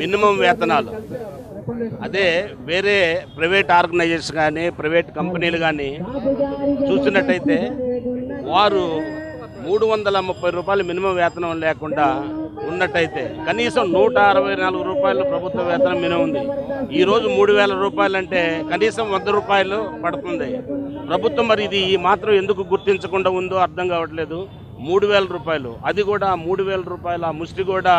Minimum వేతనాలు. అదే వేరే ప్రైవేట్ ఆర్గనైజేషన్ కానీ ప్రైవేట్ కంపెనీలు కానీ చూసినట్టయితే వారు మూడు వందల ముప్పై రూపాయలు మినిమం వేతనం లేకుండా ఉన్నట్టయితే కనీసం నూట అరవై నాలుగు రూపాయలు ప్రభుత్వ వేతనం మినిమం ఉంది. ఈరోజు మూడు వేల రూపాయలు అంటే కనీసం వంద రూపాయలు పడుతుంది. ప్రభుత్వం మరి ఇది ఈ మాత్రం ఎందుకు గుర్తించకుండా ఉందో అర్థం కావట్లేదు. మూడు వేల రూపాయలు. అది కూడా మూడు వేల రూపాయల ఆ ముష్టి కూడా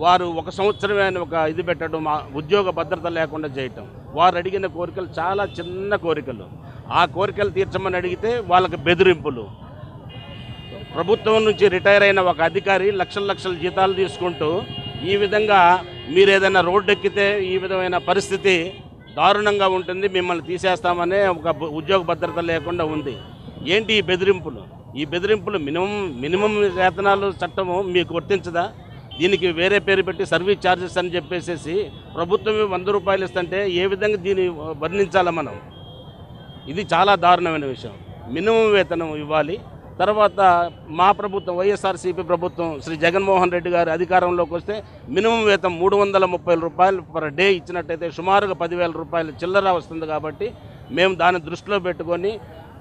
వారు ఒక సంవత్సరమే ఒక ఇది పెట్టడం ఉద్యోగ భద్రత లేకుండా చేయటం. వారు అడిగిన కోరికలు చాలా చిన్న కోరికలు. ఆ కోరికలు తీర్చమని అడిగితే వాళ్ళకి బెదిరింపులు. ప్రభుత్వం నుంచి రిటైర్ అయిన ఒక అధికారి లక్షల లక్షల జీతాలు తీసుకుంటూ ఈ విధంగా మీరు ఏదైనా రోడ్డు ఎక్కితే ఈ విధమైన పరిస్థితి దారుణంగా ఉంటుంది మిమ్మల్ని తీసేస్తామనే ఒక ఉద్యోగ భద్రత లేకుండా ఉంది. ఏంటి ఈ బెదిరింపులు? ఈ బెదిరింపులు మినిమం మినిమం వేతనాలు చట్టము మీకు వర్తించదా? దీనికి వేరే పేరు పెట్టి సర్వీస్ ఛార్జెస్ అని చెప్పేసేసి ప్రభుత్వమే వంద రూపాయలు ఇస్తుంటే ఏ విధంగా దీన్ని వర్ణించాలా మనం? ఇది చాలా దారుణమైన విషయం. మినిమం వేతనం ఇవ్వాలి. తర్వాత మా ప్రభుత్వం వైఎస్ఆర్సీపీ ప్రభుత్వం శ్రీ జగన్మోహన్ రెడ్డి గారు అధికారంలోకి వస్తే మినిమం వేతనం మూడు వందల ముప్పై రూపాయలు పర్ డే ఇచ్చినట్టయితే సుమారుగా పదివేల రూపాయలు చిల్లర వస్తుంది కాబట్టి మేము దాన్ని దృష్టిలో పెట్టుకొని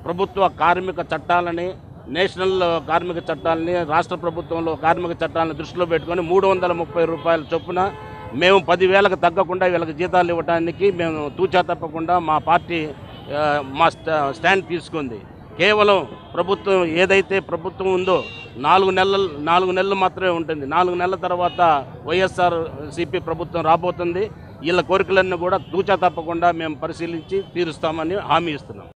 ప్రభుత్వ కార్మిక చట్టాలని నేషనల్ కార్మిక చట్టాలని రాష్ట్ర ప్రభుత్వంలో కార్మిక చట్టాలను దృష్టిలో పెట్టుకొని మూడు వందల ముప్పై రూపాయల చొప్పున మేము పదివేలకు తగ్గకుండా వీళ్ళకి జీతాలు ఇవ్వడానికి మేము తూచా తప్పకుండా మా పార్టీ మా స్టా- స్టాండ్ తీసుకుంది. కేవలం ప్రభుత్వం ఏదైతే ప్రభుత్వం ఉందో నాలుగు నెలలు నాలుగు నెలలు మాత్రమే ఉంటుంది. నాలుగు నెలల తర్వాత వైఎస్ఆర్ సిపి ప్రభుత్వం రాబోతుంది. వీళ్ళ కోరికలన్నీ కూడా తూచా తప్పకుండా మేము పరిశీలించి తీరుస్తామని హామీ ఇస్తున్నాం.